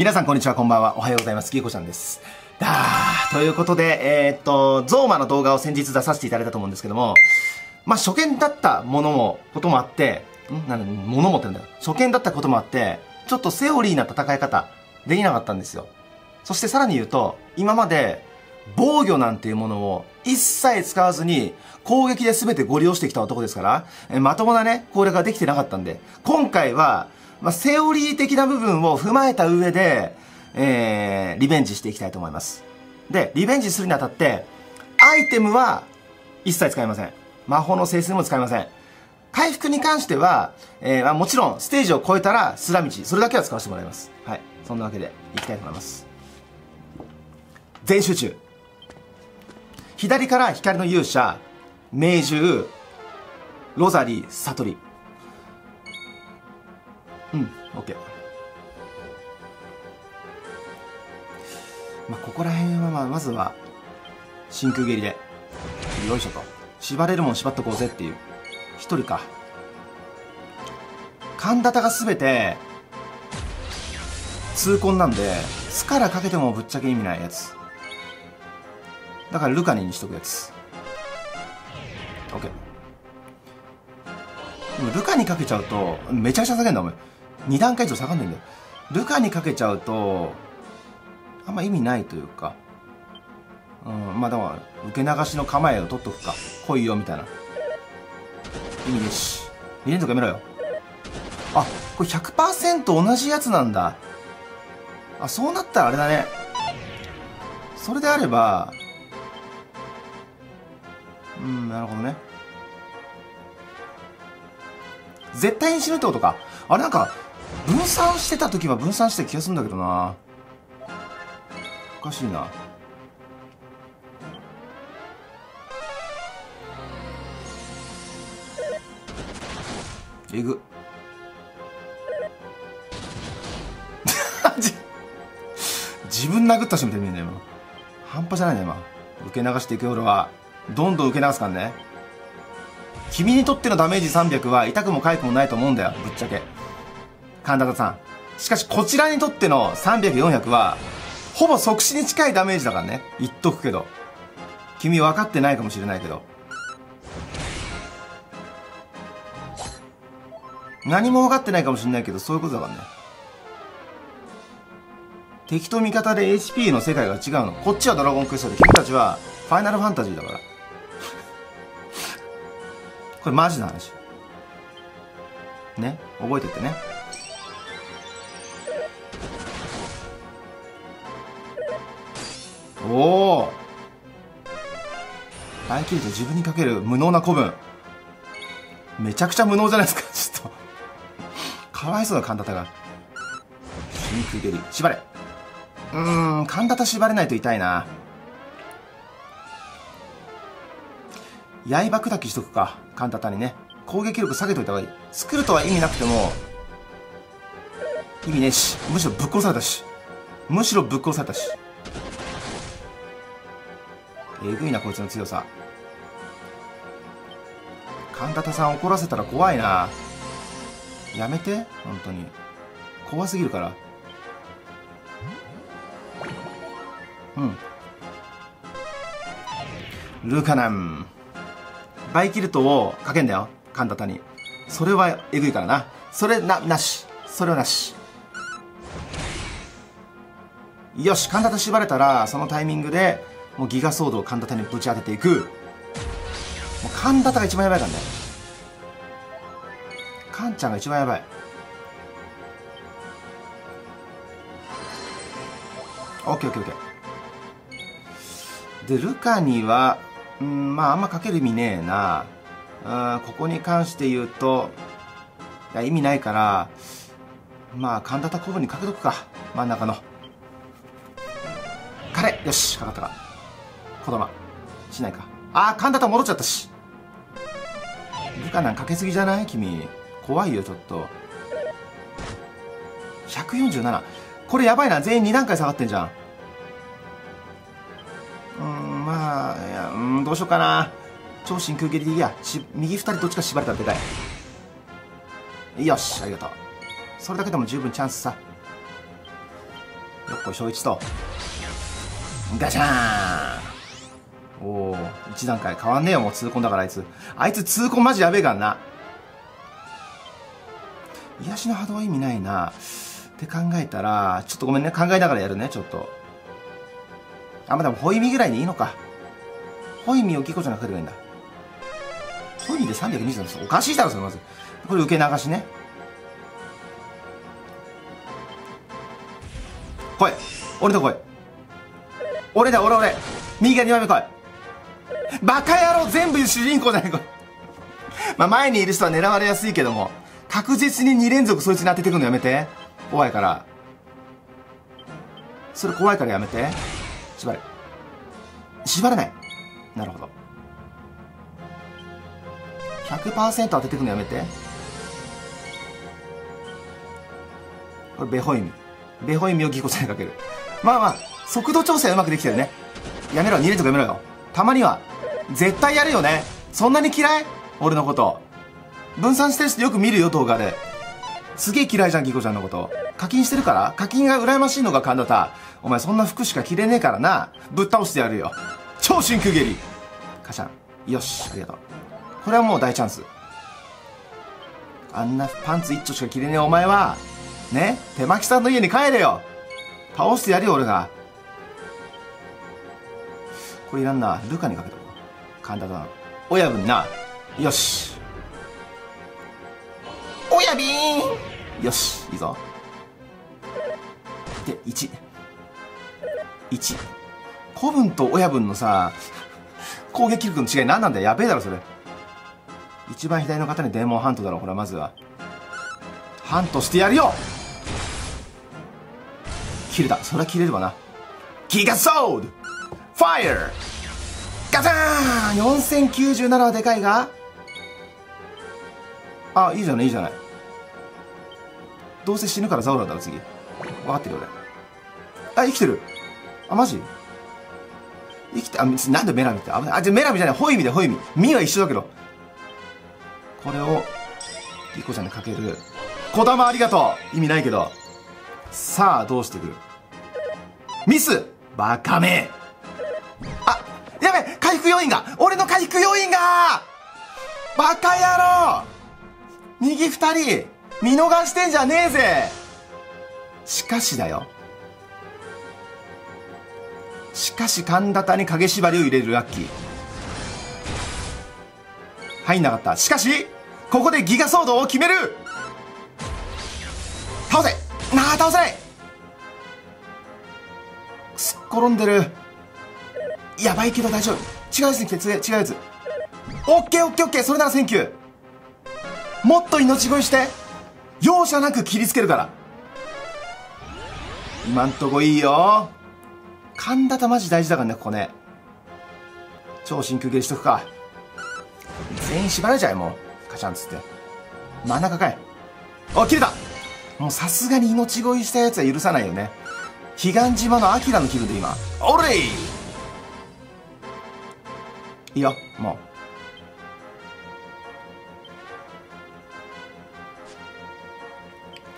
皆さんこんにちは、こんばんは。おはようございます。ギーコちゃんです。だーということで、えーっと、ゾーマの動画を先日出させていただいたと思うんですけども、まあ、初見だったものも、こともあって、ん？なんだ、ものもってんだよ。初見だったこともあって、ちょっとセオリーな戦い方、できなかったんですよ。そしてさらに言うと、今まで、防御なんていうものを一切使わずに攻撃で全てご利用してきた男ですから、えーまともなね、攻略ができてなかったんで、今回は、まあ、セオリー的な部分を踏まえた上で、えー、リベンジしていきたいと思います。で、リベンジするにあたって、アイテムは一切使いません。魔法の聖水も使いません。回復に関しては、えーまあ、もちろんステージを超えたらスラ道、それだけは使わせてもらいます。はい。そんなわけで、いきたいと思います。全集中。左から光の勇者、明獣、ロザリー、サトオッケー。まあ、ここら辺は、まあ、まずは、真空蹴りで、よいしょと。縛れるもん縛っとこうぜっていう。一人か。神田田がすべて、痛恨なんで、スからかけてもぶっちゃけ意味ないやつ。だからルカニにしとくやつ。オッケー。でもルカにかけちゃうと、めちゃくちゃ下げんだ、お前。2段階以上下がんないんだよ。ルカにかけちゃうと、あんま意味ないというか。うん、まあだから、受け流しの構えを取っとくか。来いよ、みたいな。意味ねし。2連続やめろよ。あ、これ100%同じやつなんだ。あ、そうなったらあれだね。それであれば、うん、なるほどね。絶対に死ぬってことか。あれなんか、分散してた時は分散してた気がするんだけどな。おかしいな。えぐ。じ 自分殴った人みたいに見えんだよ、今。半端じゃないね、今。受け流していくよ、俺は。どんどん受け流すからね。君にとってのダメージ300は痛くも痒くもないと思うんだよ、ぶっちゃけ。神田さん。しかし、こちらにとっての300、400は、ほぼ即死に近いダメージだからね。言っとくけど。君分かってないかもしれないけど。何も分かってないかもしれないけど、そういうことだからね。敵と味方で HP の世界が違うの。こっちはドラゴンクエストで、君たちはファイナルファンタジーだから。これマジな話。ね？覚えててね。おお大キルと自分にかける無能な古文。めちゃくちゃ無能じゃないですか、ちょっと。かわいそうな神田が。真空蹴り。縛れ。うーん、神田縛れないと痛いな。刃砕きしとくか、神田にね。攻撃力下げといた方がいい。スクルトは意味なくても、意味ねえし。むしろぶっ殺されたし。むしろぶっ殺されたし。えぐいな、こいつの強さ。神田さん怒らせたら怖いな。やめて、本当に。怖すぎるから。うん。ルカナン。バイキルトをかけんだよ。神田に。それはえぐいからな。それな、なし。それはなし。よし、神田縛れたら、そのタイミングで、もうギガソードを神田にぶち当てていく。もう神田が一番やばいからね。カンちゃんが一番やばい。オッケーオッケーオッケー。で、ルカには、うん、まああんまかける意味ねえな。あここに関して言うと、いや意味ないから、まあ神田古文にかけとくか。真ん中の。カレよし、かかったか。子供。しないか。あー、神田と戻っちゃったし。ルカなんかけすぎじゃない？君。怖いよ、ちょっと。147。これやばいな。全員2段階下がってんじゃん。うん、まあ、いや、うん、どうしようかな。超真空蹴りでいいや。し右2人どっちか縛れたらでかい。よし、ありがとう。それだけでも十分チャンスさよっ。こい小1とガシャーンおお1段階変わんねえよもう痛恨だからあいつ。あいつ痛恨マジやべえからな。癒しの波動は意味ないな。って考えたらちょっとごめんね。考えながらやるねちょっと。あまあでもホイミぐらいでいいのか。ホイミをギコちゃんがかければいいんだホイミで320なんです。おかしいだろそれまず。これ受け流しね。来い。俺と来い。俺だ俺俺。右が2枚目来い。バカ野郎全部主人公じゃないこれ。まあ前にいる人は狙われやすいけども確実に2連続そいつに当ててくのやめて。怖いから。それ怖いからやめて。縛れ。縛れない。なるほど。100%当ててくのやめて。これベホイミ。ベホイミをギコちゃんにかける。まあまあ速度調整はうまくできてるね。やめろ。2連続やめろよ。たまには絶対やるよね。そんなに嫌い？俺のこと。分散してる人よく見るよ動画で。すげえ嫌いじゃんギコちゃんのこと。課金してるから？課金が羨ましいのが神田お前そんな服しか着れねえからな。ぶっ倒してやるよ。超真空蹴り。カシャン。よしありがとう。これはもう大チャンス。あんなパンツ一丁しか着れねえお前はね？手巻きさんの家に帰れよ。倒してやるよ俺が。これいらんな。ルカにかけとこう。神田だ親分な。よし。親瓶よし。いいぞ。で1 1古文と親分のさ攻撃力の違い何なんだよ。やべえだろそれ。一番左の方にデーモンハントだろほらまずは。ハントしてやるよ。切れた。それは切れるわな。ギガソードファイヤーガザーン4097はでかいが?あいいじゃないいいじゃない。どうせ死ぬからザオラだろ次。分かってる俺。あ生きてる。あマジ？生きてあなんでメラミってああじゃメラミじゃないホイミでホイミ。ミは一緒だけど。これをリコちゃんにかける。小玉ありがとう。意味ないけど。さあどうしてくる？ミスバカめ。復要因が俺の回復要因がバカ野郎。右二人見逃してんじゃねえぜ。しかしだよ。しかし神田に影縛りを入れるラッキー。入んなかった。しかしここでギガソードを決める。倒せ。なあ倒せ。すっ転んでる。やばいけど大丈夫。違うやつに来て違うやつ。オッケーオッケーオッケーそれならセンキュー。もっと命乞いして容赦なく切りつけるから。今んとこいいよ。神田田マジ大事だからねここね。超真空蹴りしとくか。全員縛られちゃえもう。カチャンつって。真ん中かい。あ切れた。もうさすがに命乞いしたやつは許さないよね。彼岸島のアキラの気分で今。おれいいいよもう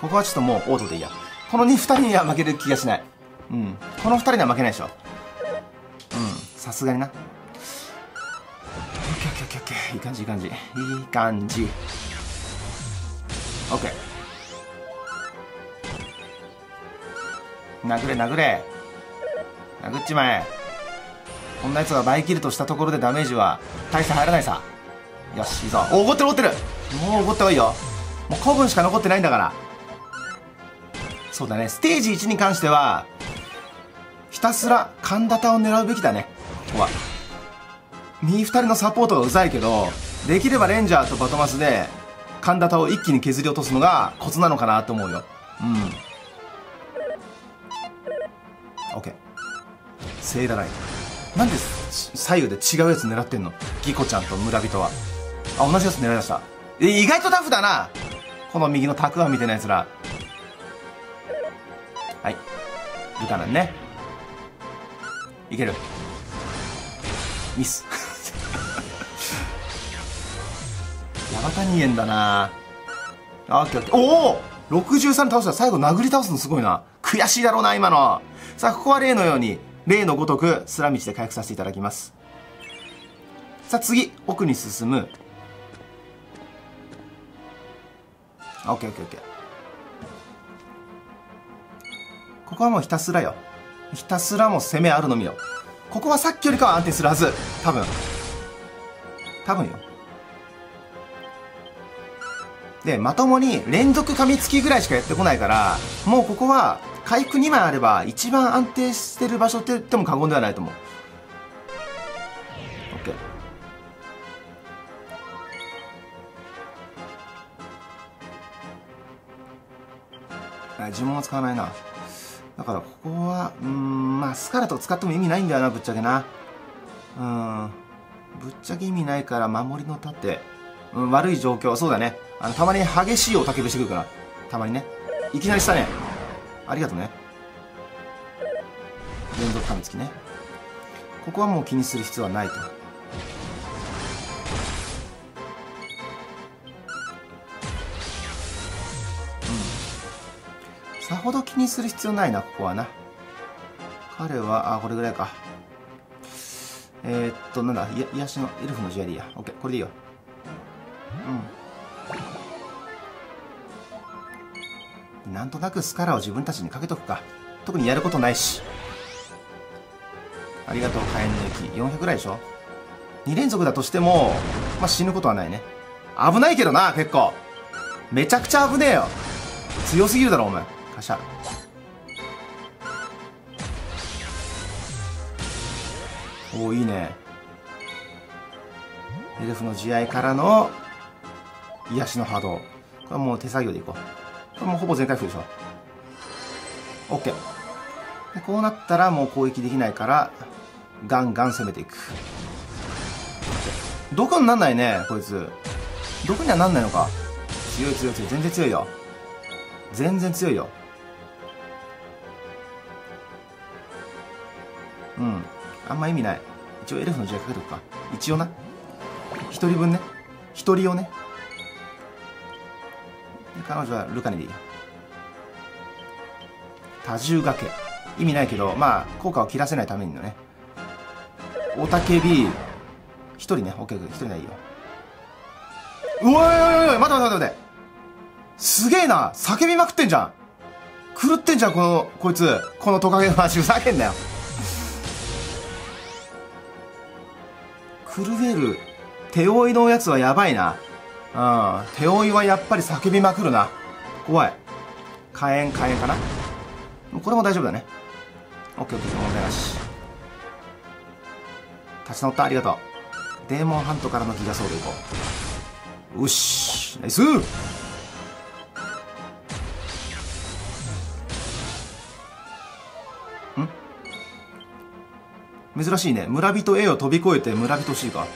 ここはちょっともうオートでいいや。この 2, 人には負ける気がしない。うん。この2人には負けないでしょ。うん。さすがにな。オッケーオッケーオッケー。いい感じいい感じ。いい感じ。オッケー。殴れ殴れ。殴っちまえ。こんなやつが倍切るとしたところでダメージは大して入らないさ。よしいいぞ。おお怒ってる怒ってる。もう怒った方がいいよ。もう古文しか残ってないんだから。そうだね。ステージ1に関してはひたすら神田田を狙うべきだね。ここは。右2人のサポートがうざいけどできればレンジャーとバトマスで神田田を一気に削り落とすのがコツなのかなと思うよ。うん。OK セイララインなんで左右で違うやつ狙ってんの？ギコちゃんと村人は。あ同じやつ狙い出した。え意外とタフだな。この右のタクアンみたいなやつら。はい。ルカナンね。いける。ミス。ヤバタニエンだな。あオッケーオッケー。おお！63倒した最後殴り倒すのすごいな。悔しいだろうな、今の。さあ、ここは例のように、例のごとく、スラ道で回復させていただきます。さあ、次、奥に進む。あ、オッケーオッケーオッケー。ここはもうひたすらよ。ひたすらも攻めあるのみよ。ここはさっきよりかは安定するはず。多分。多分よ。で、まともに連続噛みつきぐらいしかやってこないから、もうここは回復2枚あれば一番安定してる場所って言っても過言ではないと思う。OK。あ、呪文は使わないな。だからここは、うん、まあスカラと使っても意味ないんだよな、ぶっちゃけな。うん。ぶっちゃけ意味ないから守りの盾。うん、悪い状況。そうだね。あの、たまに激しい雄たけびしてくるから。たまにね。いきなりしたね。ありがとうね。連続噛みつきね。ここはもう気にする必要はないと。うん。さほど気にする必要ないな、ここはな。彼は、あ、これぐらいか。えー、っと、なんだ、癒しのエルフのジュエリーや。オッケー、これでいいようん。なんとなくスカラを自分たちにかけとくか。特にやることないし。ありがとう火炎の雪400ぐらいでしょ？2連続だとしても、まあ、死ぬことはないね。危ないけどな結構。めちゃくちゃ危ねえよ。強すぎるだろお前。カシャ。おおいいね。エルフの慈愛からの癒しの波動。これはもう手作業でいこう。これもほぼ全回復でしょ OK でこうなったらもう攻撃できないからガンガン攻めていく。毒になんないねこいつ。毒にはなんないのか。強い強い強い。全然強いよ。全然強いよ。うん。あんま意味ない。一応エルフの字はかけとくか。一応な。一人分ね。一人をね。彼女はルカネでいい多重掛け意味ないけどまあ効果を切らせないためにのね。おたけび一人ねオッケー一人でいいよ。うおいおいおい待て待て待て待て。すげえな。叫びまくってんじゃん。狂ってんじゃんこのこいつ。このトカゲの話ふざけんなよ。狂える。手負いのやつはやばいな。うん。手負いはやっぱり叫びまくるな。怖い。火炎、火炎かな？これも大丈夫だね。オッケーオッケー、問題なし。立ち直った、ありがとう。デーモンハントからのギガソウルいこう。よし、ナイスん？珍しいね。村人 A を飛び越えて村人 C か。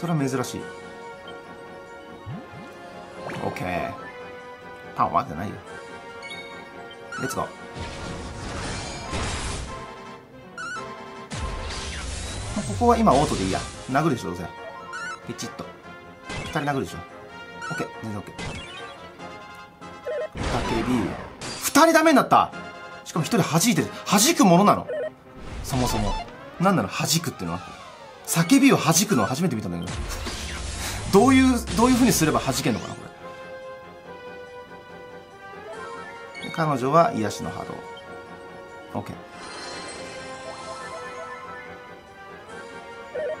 それは珍しい。OK パワーじゃないよ。レッツゴーここは今オートでいいや。殴るでしょどうせ。ピチッと。2人殴るでしょ。OK 全然 OK 叫び。2人ダメになった。しかも1人弾いてる。弾くものなの。そもそも。何なの弾くっていうのは。叫びを弾くのは初めて見たんだけど。どういうどういうふうにすれば弾けんのかなこれ。彼女は癒しの波動。OK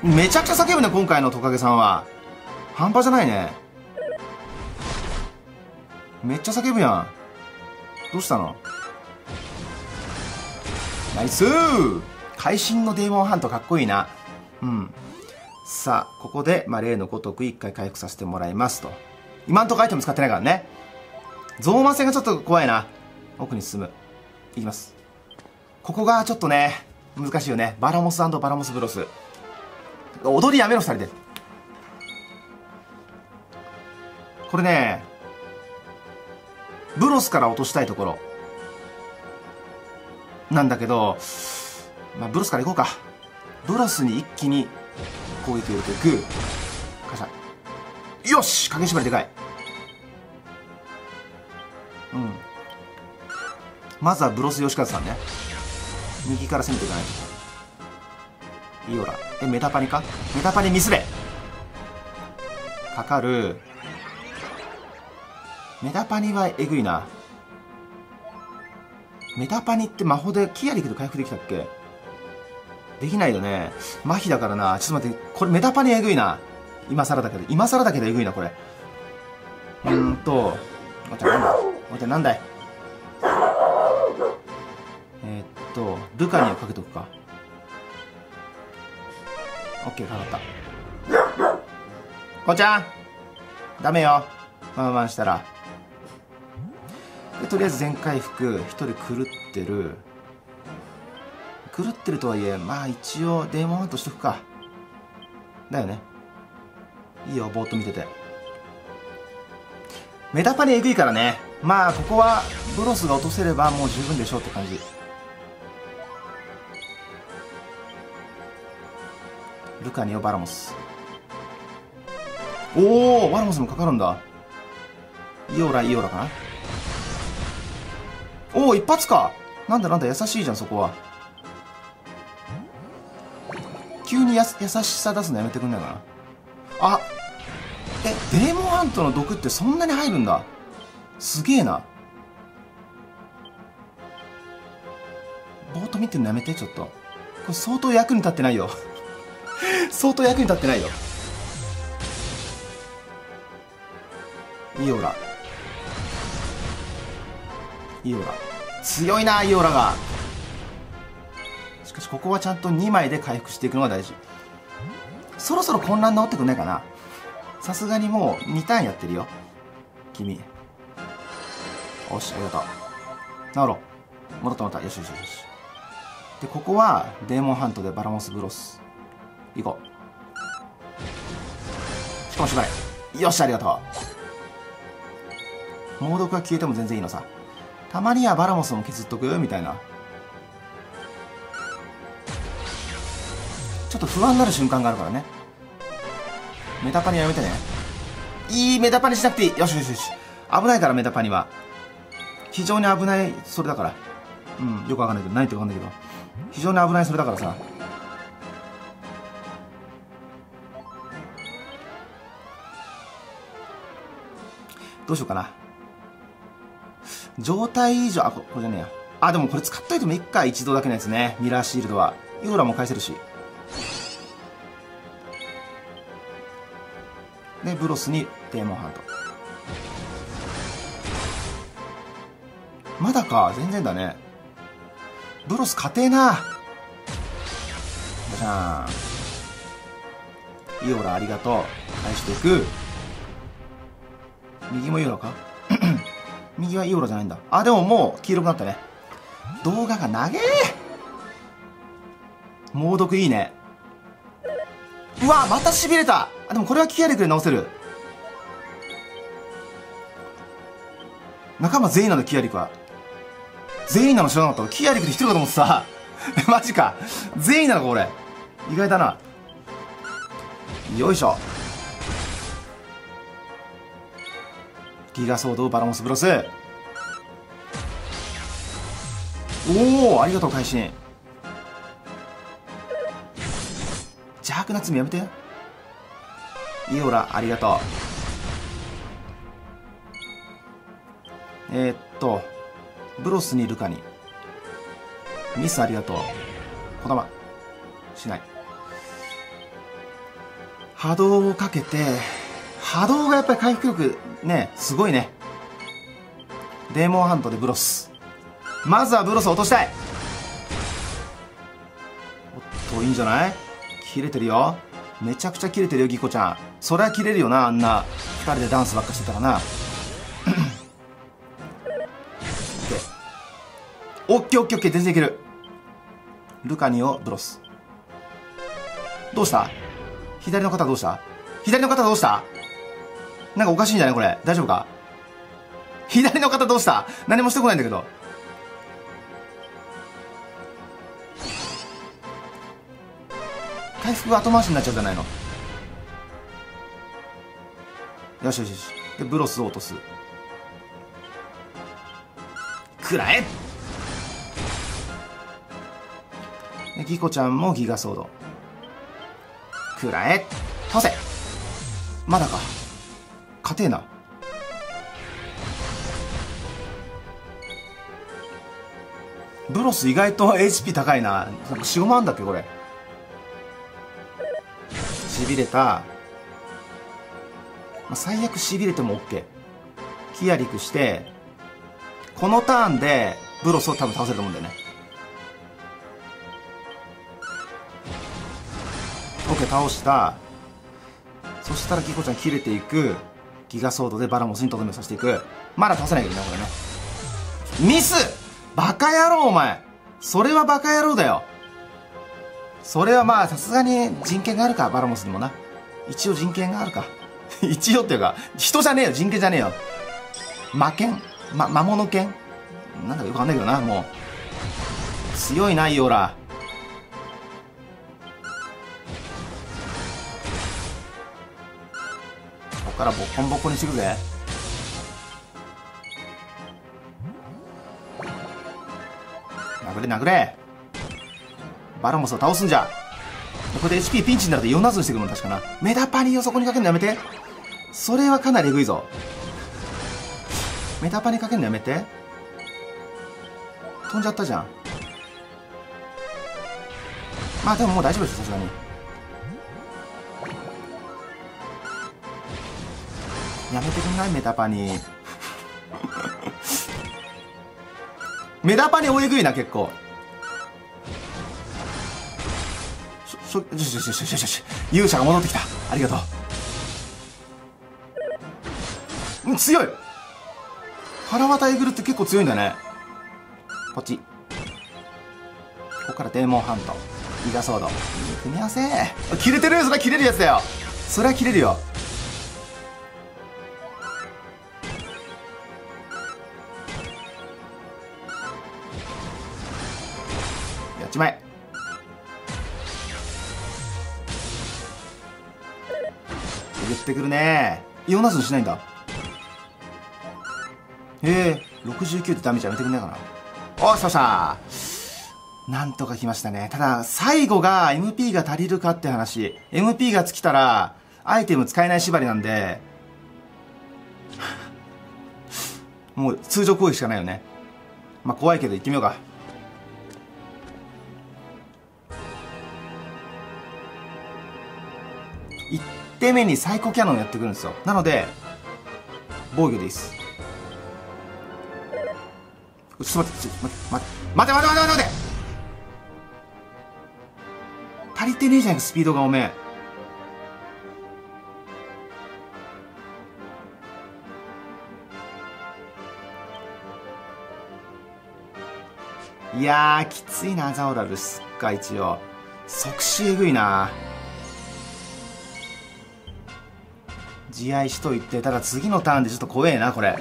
めちゃくちゃ叫ぶね今回のトカゲさんは。半端じゃないね。めっちゃ叫ぶやん。どうしたの？ナイス！会心のデーモンハントかっこいいな。うん。さあ、ここで、まあ、例のごとく一回回復させてもらいますと。今んとこアイテム使ってないからね。ゾーマ戦がちょっと怖いな。奥に進む。いきます。ここがちょっとね、難しいよね。バラモスバラモスブロス。踊りやめろ、二人で。これね、ブロスから落としたいところ。なんだけど、まあ、ブロスから行こうか。ブロスに一気に攻撃を入れていく。カシャ。よし！影縛りでかい。うん。まずはブロス吉和さんね。右から攻めていかないと。いいよらえメタパニか？メタパニミスれ。かかる。メタパニはえぐいな。メタパニって魔法でキアリクで回復できたっけ？できないよね。麻痺だからな。ちょっと待って。これメタパニえぐいな。今更だけど。今更だけどえぐいなこれ。うーんと。おちゃんなんだ？おちゃんなんだい？えー、っとルカにはかけとくか。オッケーかかった。こうちゃん！ダメよ。ワンワンしたら。でとりあえず全回復。一人狂ってる。狂ってるとはいえまあ一応デーモンハントしとくか。だよね。いいよぼーっと見てて。メタパニえぐいからね。まあここはブロスが落とせればもう十分でしょうって感じ。ルカニオバラモス。おおバラモスもかかるんだ。イオライオラかな。おお一発か。なんだなんだ優しいじゃんそこは。急にや優しさ出すのやめてくんないかな。あえデーモンハントの毒ってそんなに入るんだ。すげえな。ぼーっと見てるのやめてちょっと。これ相当役に立ってないよ。相当役に立ってないよ。イオラ。イオラ。強いなイオラが。しかしここはちゃんと2枚で回復していくのが大事。そろそろ混乱治ってくんないかな。さすがにもう2ターンやってるよ。君。よしありがとう。治ろう。戻った戻った。よしよしよし。でここはデーモンハントでバラモスブロス。行こう。しかもしばいよしありがとう。猛毒が消えても全然いいのさ。たまにはバラモスも削っとく？よみたいな。ちょっと不安になる瞬間があるからね。メタパニはやめてね。いいメタパニしなくていい。よしよしよし。危ないからメタパニは。非常に危ないそれだから。うんよくわかんないけど。何言ってかわかんないけど。非常に危ないそれだからさ。どうしようかな。状態以上あここれじゃねえや。あでもこれ使っといてもいっか。一度だけのやつね。ミラーシールドは。ヨーラも返せるし。でブロスにデーモンハント。まだか。全然だね。ブロス家庭な。じゃん。イオラありがとう。返していく。右もイオラか？右はイオラじゃないんだ。あでももう黄色くなったね。動画が長え。猛毒いいね。うわまたしびれた。あでもこれはキアリクで直せる。仲間全員なのキアリクは。全員なの知らなかったキアリクで一人かと思ってさ マジか。全員なのか俺。意外だな。よいしょ。ギガソードバラモスブロス。おおありがとう会心。邪悪な罪やめて。イオラありがとう。えー、っとブロスにルカに。ミスありがとう。こだましない。波動をかけて波動がやっぱり回復力ねすごいね。デーモンハントでブロス。まずはブロス落としたい。おっといいんじゃない？切れてるよ。めちゃくちゃ切れてるよギコちゃん。そりゃ切れるよなあんな。2人でダンスばっかしてたらな。オッケー。オッケーオッケー全然いける。ルカニをブロス。どうした？左の方どうした？左の方どうした？なんかおかしいんじゃない？これ。大丈夫か？左の方どうした？何もしてこないんだけど。回復後回しになっちゃうじゃないの。よしよしよし。でブロスを落とす。くらえ。ギコちゃんもギガソード。くらえ。倒せ。まだか。勝てえな。ブロス意外と HP 高いな。45万だっけこれ。しびれた、まあ、最悪しびれても OK キアリクしてこのターンでブロスを多分倒せると思うんだよね。OK 倒した。そしたらギコちゃん切れていく。ギガソードでバラモスにとどめさせていく。まだ倒せないけどねこれね。ミス！バカ野郎お前。それはバカ野郎だよ。それはまあさすがに人権があるかバラモスにもな。一応人権があるか。一応っていうか人じゃねえよ人権じゃねえよ。魔剣。ま魔物剣。なんだかよくわかんないけどなもう。強いなイオラここからボッコンボッコにしてくぜ。殴れ殴れ。バラモスを倒すんじゃ。これで HP ピンチになると4ナズにしてくるの確かな。メダパニをそこにかけるのやめて。それはかなりえぐいぞ。メダパニかけるのやめて。飛んじゃったじゃん。まあでももう大丈夫ですさすがに。やめてくんない？メタパニ。メダパにおえぐいな結構。しょしょしょしょしょしょし。ょ勇者が戻ってきた。ありがとう。強い。腹渡えぐるって結構強いんだね。ポチ。ここからデーモンハント。ギガソード。組み合わせ。切れてるそれは切れるやつだよ。それは切れるよ。やっちまえ。言ってくるね。イオナズにしないんだ。へえ。69ってダメージやめてくんないかな。おっしゃした。なんとか来ましたね。ただ最後が MP が足りるかって話。MP が尽きたらアイテム使えない縛りなんで。もう通常攻撃しかないよね。まあ怖いけど行ってみようか。手目にサイコキャノンやってくるんですよ。なので防御です。ちょっと待ってちょっと待って待って待て待て待て待て。足りてねえじゃんスピードがおめえ。いやきついなザオラルスか一応。即死えぐいな。自愛しといてただ次のターンでちょっと怖えなこれ。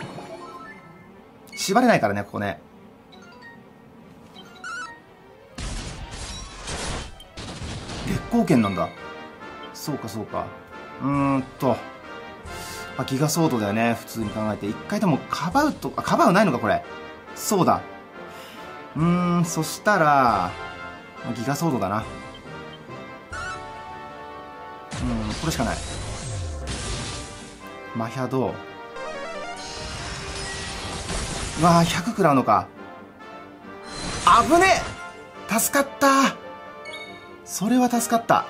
縛れないからねここね。光剣なんだ。そうかそうか。うーんと。あギガソードだよね。普通に考えて。一回でもかばうとあかばうないのかこれ。そうだ。うーんそしたらギガソードだな。うんこれしかない。マヒャド。うわー100食らうのか。危ねえ。助かった。それは助かった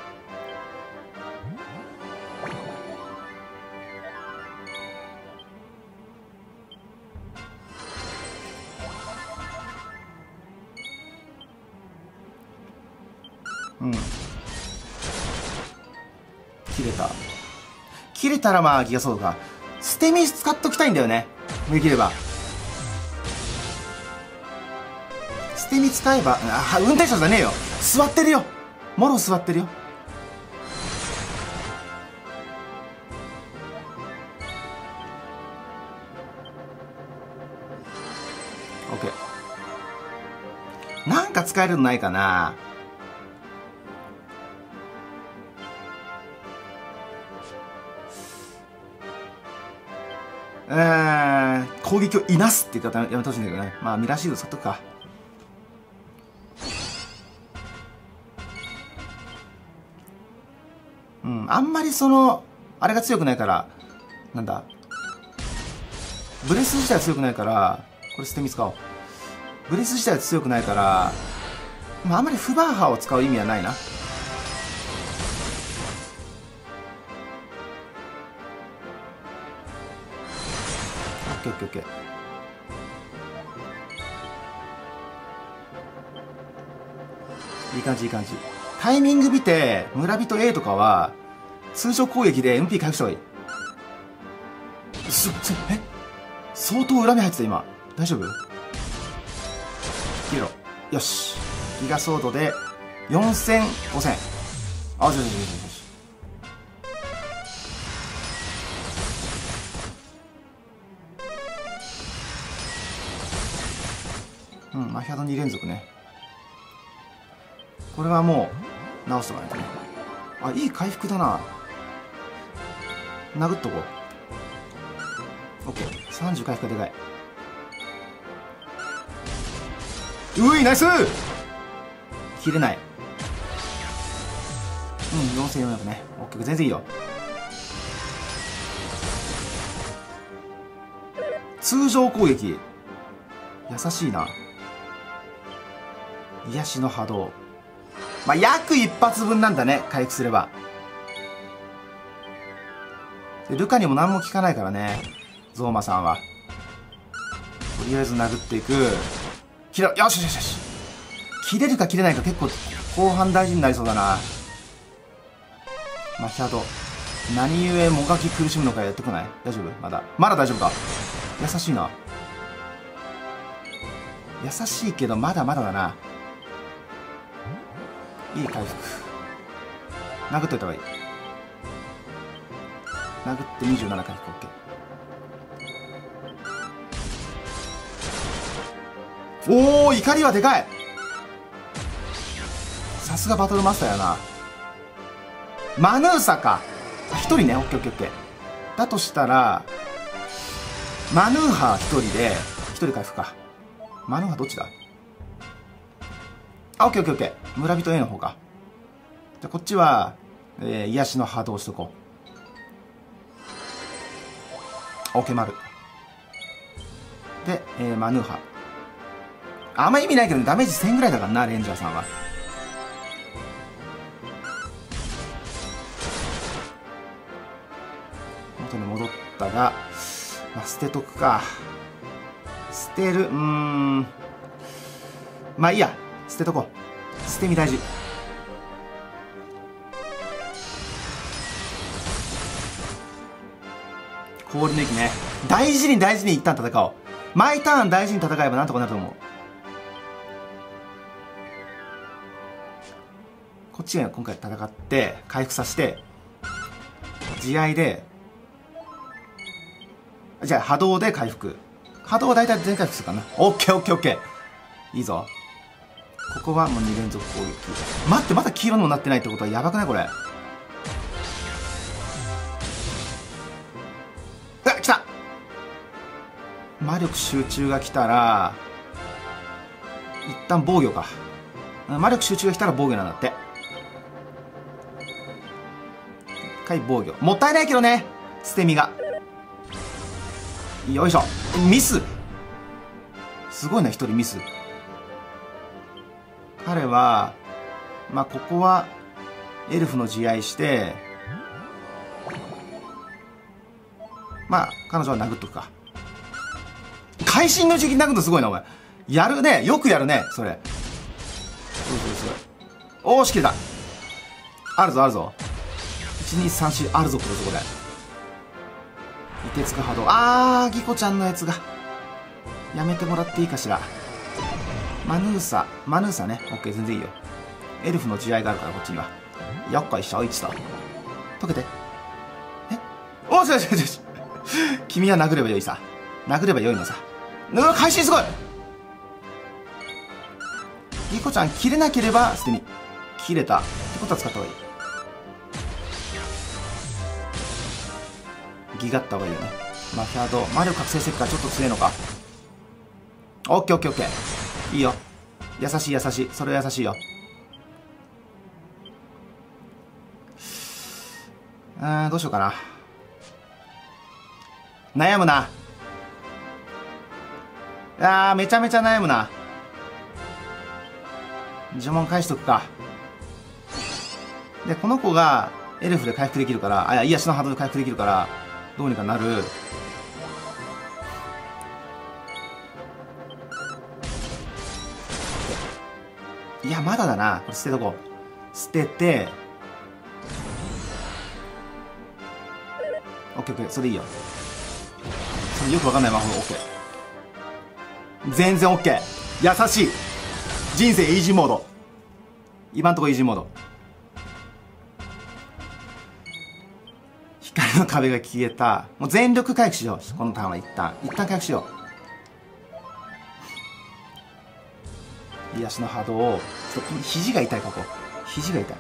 うん切れた切れたらまあギガソードか。捨て身使っときたいんだよね。できれば。捨て身使えば、あ、運転者じゃねえよ。座ってるよ。もろ座ってるよ。オッケー。なんか使えるのないかなうん攻撃をいなすって言い方やめてほしいんだけどねまあミラーシールド使っとくかあんまりそのあれが強くないからなんだブレス自体は強くないからこれ捨て身使おうブレス自体は強くないからまああんまりフバーハを使う意味はないな。オッケーオッケーオッケー。いい感じいい感じ。タイミング見て村人 A とかは通常攻撃で MP 回復した方がいいすすえ？相当恨み入ってた今大丈夫？切ろよしギガソードで4000、5000。あ、よしよしよしよし。うん、マヒャド2連続ね。これはもう、直しとかないとね。あ、いい回復だな。殴っとこう。オッケー。30回復がでかい。うい、ナイス！切れない。うん4400ね。オッケー全然いいよ。通常攻撃。優しいな。癒しの波動。まあ約一発分なんだね回復すれば。でルカにも何も効かないからね。ゾーマさんは。とりあえず殴っていく。切れよしよしよし。切れるか切れないか結構後半大事になりそうだな。マシャド何故もがき苦しむのかやってこない？大丈夫？まだ？まだ大丈夫か？優しいな。優しいけどまだまだだな。いい回復。殴っといた方がいい。殴って27回復 OK おお怒りはでかい。さすがバトルマスターやな。マヌーサか。1人ねオッケーオッケーオッケーだとしたらマヌーハ1人で1人回復か。マヌーハどっちだ？あオッケーオッケーオッケー。村人 A の方か。じゃこっちは、えー、癒しの波動しとこう。オケー丸。で、えー、マヌーハ。あんま意味ないけど、ね、ダメージ1000ぐらいだからなレンジャーさんは。元に戻ったら、まあ、捨てとくか。捨てるうん。まあいいや。捨てとこう。捨て身大事。氷の息ね。大事に大事に一旦戦おう。毎ターン大事に戦えばなんとかなると思う。こっちが今回戦って回復させて地合でじゃあ波動で回復。波動は大体全回復するかな。オッケーオッケーオッケー。いいぞ。ここはもう2連続攻撃。待ってまだ黄色にもなってないってことはやばくない？これ。魔力集中が来たら一旦防御か。魔力集中が来たら防御なんだって。一回防御。もったいないけどね捨て身が。よいしょ。ミス。すごいな一人ミス。彼はまあここはエルフの慈愛してまあ彼女は殴っとくか。会心の時期殴るのすごいなお前。やるね。よくやるねそれ。すごいすごいすごいおおし切れた。あるぞあるぞ。1234あるぞこれそこで。凍てつく波動。あーギコちゃんのやつが。やめてもらっていいかしら。マヌーサ。マヌーサね。オッケー全然いいよ。エルフの慈愛があるからこっちには。よっこいしょいちと。溶けて。え？おしよしよしよし君は殴ればよいさ。殴ればよいのさ。うわ会心すごい。ギコちゃん切れなければ捨てに切れたってことは使った方がいい。ギガった方がいいよね。マフィアド魔力覚醒してるかちょっと強いのか。オッケーオッケーオッケー。いいよ。優しい優しい。それは優しいよ。あーどうしようかな。悩むな。あーめちゃめちゃ悩むな。呪文返しとくか。でこの子がエルフで回復できるからあいや癒しの波動で回復できるからどうにかなる。いやまだだな。これ捨てとこう。捨てて。オッケーオッケー。それいいよ。それよくわかんない魔法。オッケー。全然オッケー。優しい。人生イージーモード。今んとこイージーモード。光の壁が消えた。もう全力回復しよう。このターンは一旦。一旦回復しよう。癒しの波動を。ちょっと肘が痛いここ。肘が痛い。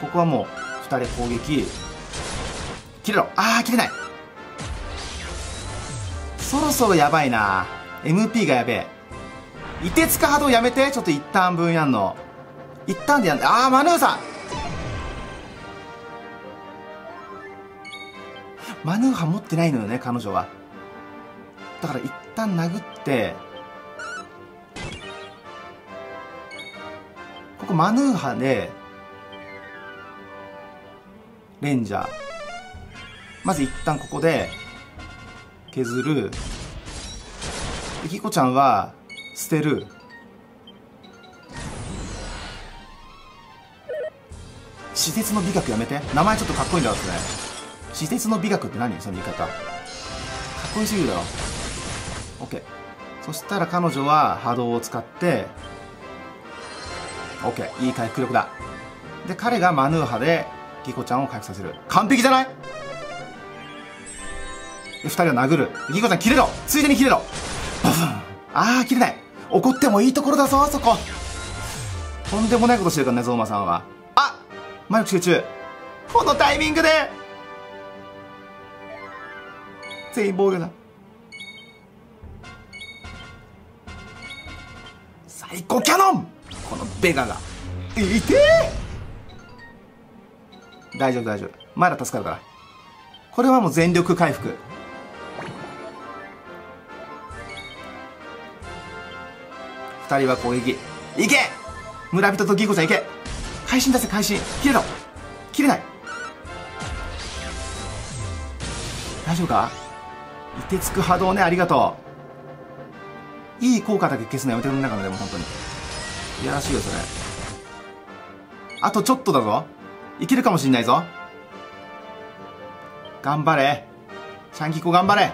ここはもう2人攻撃。切れろ。ああ切れない。そろそろやばいな。MP がやべえ。凍てつか波動やめてちょっと一旦分やんの。一旦でやんああマヌーさん！マヌーハ持ってないのよね彼女は。だから一旦殴ってここマヌーハでレンジャー。まず一旦ここで削る。でキコちゃんは捨てる。施設の美学やめて。名前ちょっとかっこいいんだろうね施設の美学って何？その言い方。かっこいいすぎるだろ。OK そしたら彼女は波動を使って。OK いい回復力だ。で彼がマヌーハでギコちゃんを回復させる。完璧じゃない？で2人は殴る。ギコちゃん切れろ。ついでに切れろ。バフン。ああ切れない。怒ってもいいところだぞあそこ。とんでもないことしてるからねゾーマさんは。あ魔力集中。このタイミングで。全員防御だ。最高キャノン。このベガが。いて大丈夫大丈夫。前ら助かるから。これはもう全力回復。二人は攻撃いけ！村人とギコちゃんいけ！会心出せ会心切れろ！切れない！大丈夫か？いてつく波動ねありがとう。いい効果だけ消すのやめてくれなかなでも本当に。いやらしいよそれ。あとちょっとだぞ。いけるかもしんないぞ。頑張れ。シャンキコ頑張れ。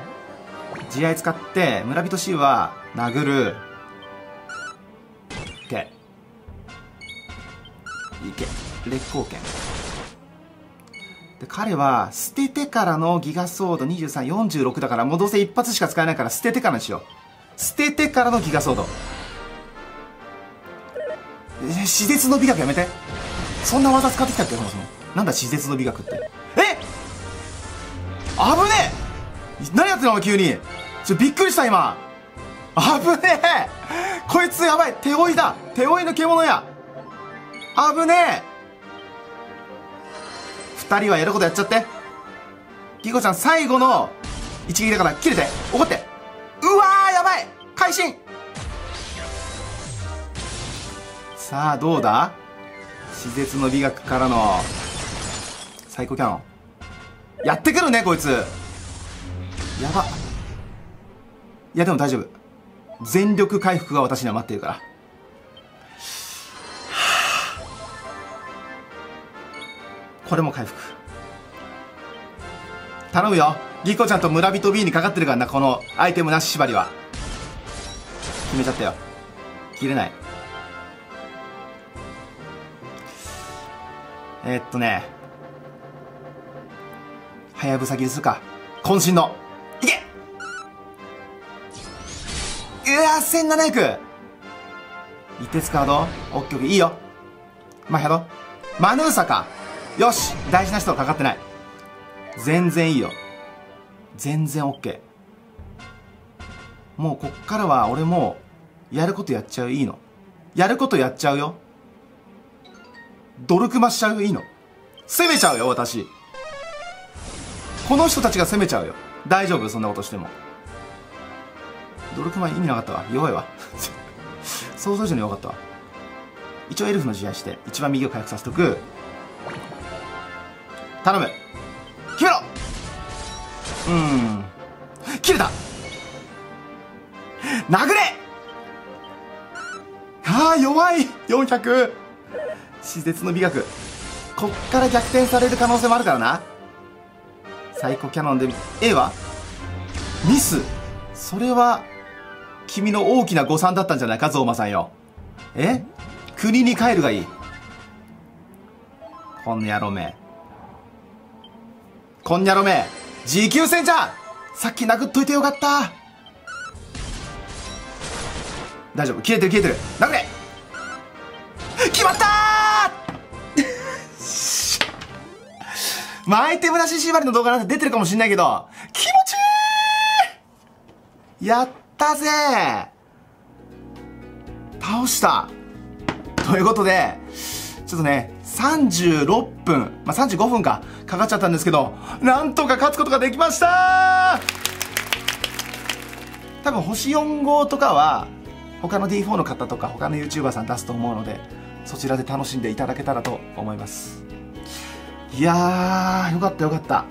地合使って村人 C は殴る。いけ劣光剣で彼は捨ててからのギガソード2346だからもうどうせ一発しか使えないから捨ててからにしよう。捨ててからのギガソード。え施設の美学やめて。そんな技使ってきたっけそもそも。なんだ施設の美学って。え危ねえ！何やってんの急に。ちょびっくりした今。危ねえ！こいつやばい。手負いだ。手負いの獣や。危ねえ。二人はやることやっちゃって。ギコちゃん最後の一撃だから切れて怒って。うわーやばい。会心さあどうだ？施設の美学からの最高キャノン。やってくるねこいつ。やば。いやでも大丈夫。全力回復が私には待ってるから。これも回復。頼むよ。ギコちゃんと村人 B にかかってるからなこのアイテムなし縛りは。決めちゃったよ。切れない。えー、っとね。はやぶさ切りするか。渾身の。いけ！うわ1700いてつカード。オッケーオッケーいいよ。マヒャドマヌーサか。よし大事な人はかかってない。全然いいよ。全然 OK もうこっからは俺もやることやっちゃういいの。やることやっちゃうよ。ドルクマしちゃういいの。攻めちゃうよ私。この人たちが攻めちゃうよ。大丈夫そんなことしても。ドルクマ意味なかったわ。弱いわ。想像以上に弱かったわ。一応エルフの試合して一番右を回復させとく。頼む。決めろ。うん。切れた。殴れ。ああ弱い。400施設の美学。こっから逆転される可能性もあるからな。サイコキャノンで A は？ミス。それは君の大きな誤算だったんじゃない？かゾーマさんよ。え？国に帰るがいい。こんにゃろめ。こんにゃろめ持久戦じゃ。さっき殴っといてよかった。大丈夫。消えてる消えてる。殴れ。決まった まあ、アイテムなし縛りの動画なんて出てるかもしんないけど、気持ちいい。やったぜ。倒した。ということで、ちょっとね、36分、まあ、35分か、かかっちゃったんですけど、なんとか勝つことができました多分星4号とかは、他の D4 の方とか他の YouTuber さん出すと思うので、そちらで楽しんでいただけたらと思います。いやー、よかったよかった。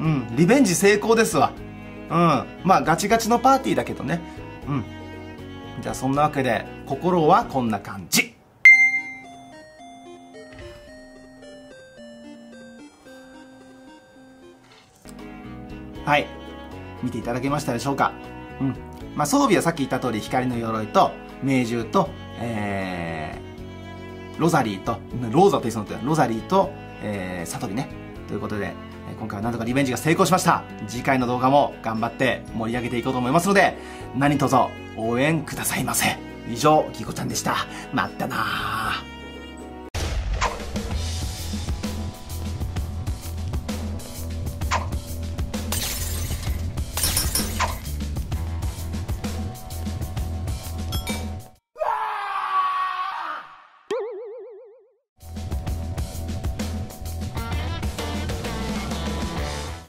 うん、リベンジ成功ですわ。うん。まあ、ガチガチのパーティーだけどね。うん。じゃあ、そんなわけで、心はこんな感じ。はい。見ていただけましたでしょうか？うん。まあ、装備はさっき言った通り、光の鎧と、命獣と、えー、ロザリーと、ローザって言ってたのロザリーと、えー、悟りね。ということで、今回はなんとかリベンジが成功しました。次回の動画も頑張って盛り上げていこうと思いますので、何卒応援くださいませ。以上、ギコちゃんでした。まったなー。